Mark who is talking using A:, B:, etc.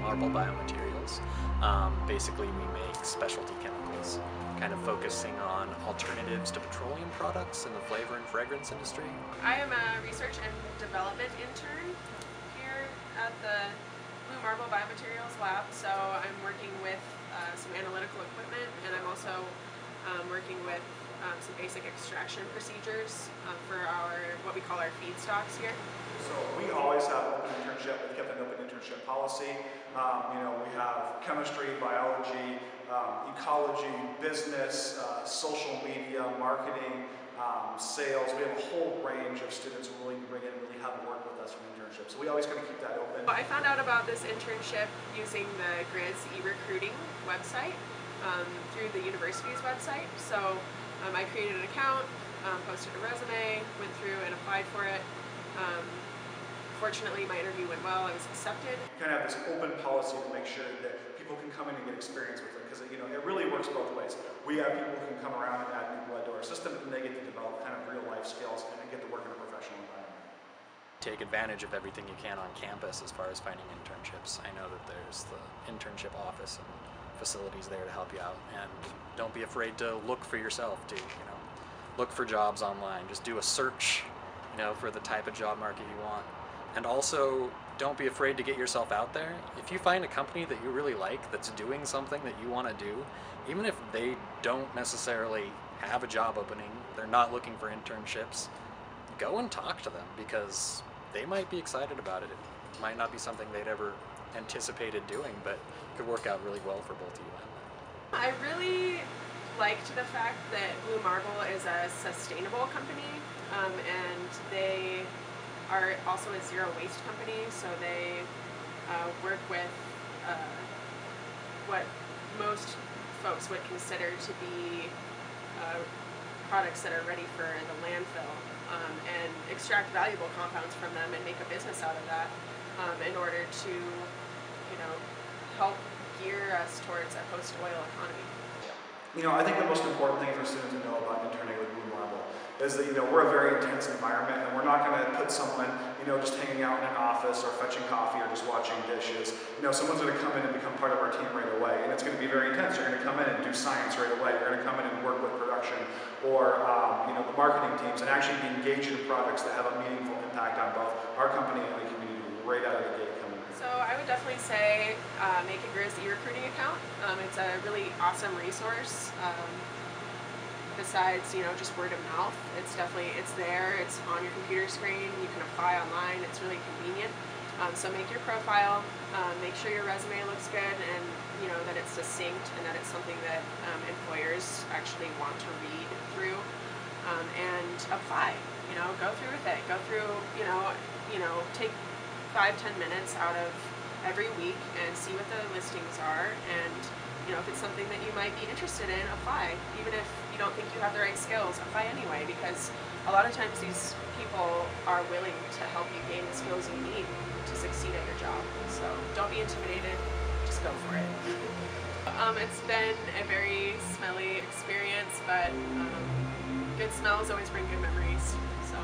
A: Marble Biomaterials. Um, basically, we make specialty chemicals, kind of focusing on alternatives to petroleum products in the flavor and fragrance industry.
B: I am a research and development intern here at the Blue Marble Biomaterials Lab. So I'm working with uh, some analytical equipment and I'm also um, working with um, some basic extraction procedures um, for our what we call our feedstocks here.
C: So we always have open internship. We've kept an open internship policy. Um, you know, we have chemistry, biology, um, ecology, business, uh, social media, marketing, um, sales. We have a whole range of students who to bring in and really have work with us from internships. So we always kind of keep that open.
B: I found out about this internship using the Grizz e-recruiting website um, through the university's website. So um, I created an account, um, posted a resume, went through and applied for it. Um, fortunately, my interview went well. I was accepted.
C: We kind of have this open policy to make sure that people can come in and get experience with it because you know it really works both ways. We have people who can come around and add new blood to our system, and they get to develop kind of real life skills and get to work in a professional environment.
A: Take advantage of everything you can on campus as far as finding internships. I know that there's the internship office and facilities there to help you out. And don't be afraid to look for yourself too, you know. Look for jobs online. Just do a search, you know, for the type of job market you want. And also, don't be afraid to get yourself out there. If you find a company that you really like that's doing something that you want to do, even if they don't necessarily have a job opening, they're not looking for internships, go and talk to them because they might be excited about it. It might not be something they'd ever anticipated doing, but could work out really well for both of you.
B: I really liked the fact that Blue Marble is a sustainable company um, and they are also a zero waste company, so they uh, work with uh, what most folks would consider to be uh, products that are ready for the landfill um, and extract valuable compounds from them and make a business out of that um, in order to, you know, help gear us towards a post-oil economy.
C: You know, I think the most important thing for students to know about interning with Blue Marble is that, you know, we're a very intense environment and we're not going to put someone, you know, just hanging out in an office or fetching coffee or just watching dishes. You know, someone's going to come in and become part of our team right away and it's going to be very intense. You're going to come in and do science right away. You're going to come in and work with production or, um, you know, the marketing teams and actually be engaged in projects that have a meaningful impact on both our company and the community right out of the gate coming in.
B: So I would definitely say uh, make a Grizz e-recruiting account. Um, it's a really awesome resource. Um, besides, you know, just word of mouth, it's definitely, it's there, it's on your computer screen, you can apply online, it's really convenient. Um, so make your profile, um, make sure your resume looks good and, you know, that it's succinct and that it's something that um, employers actually want to read through um, and apply, you know, go through with it, go through, you know, you know, take five, ten minutes out of every week and see what the listings are and you know, if it's something that you might be interested in, apply. Even if you don't think you have the right skills, apply anyway because a lot of times these people are willing to help you gain the skills you need to succeed at your job. So don't be intimidated, just go for it. um, it's been a very smelly experience, but um, good smells always bring good memories. So.